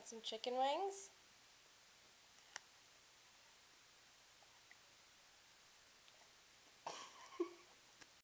Want some chicken wings?